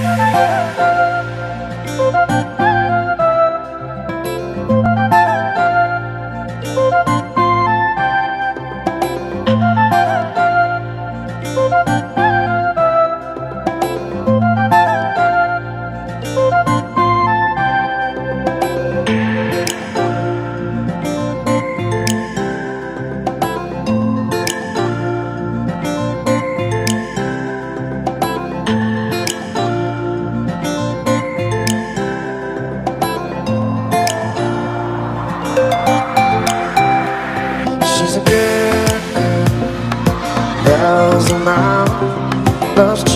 Thank She's a good girl Bells on my love's